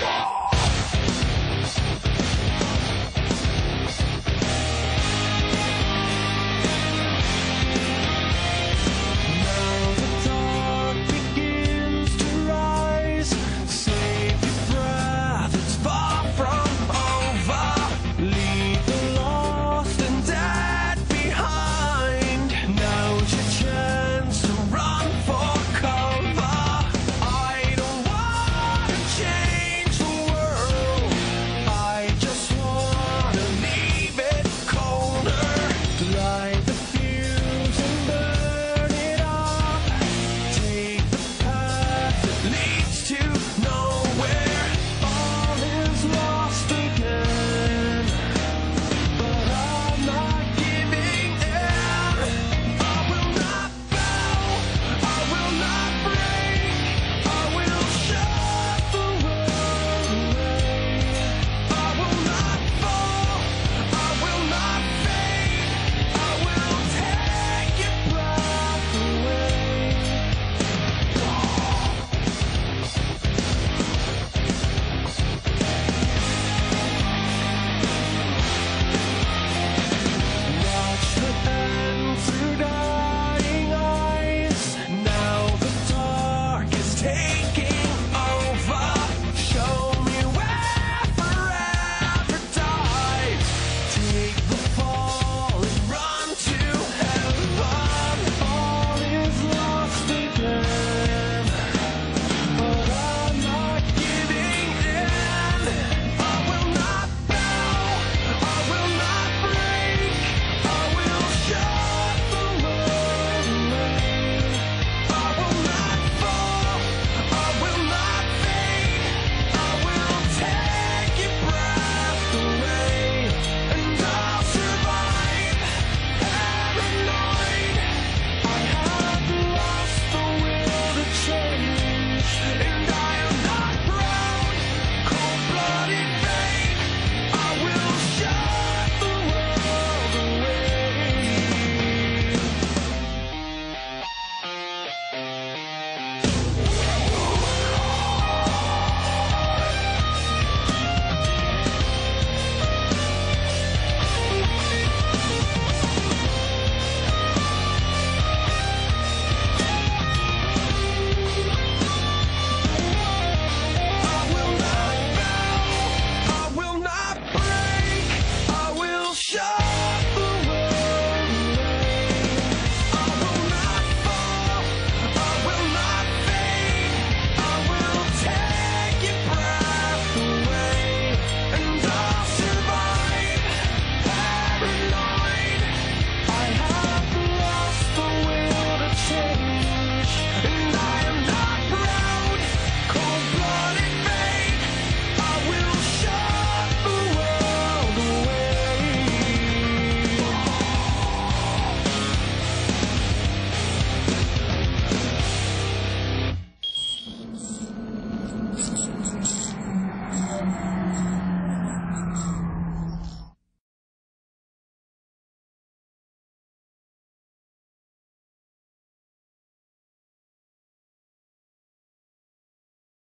Wow.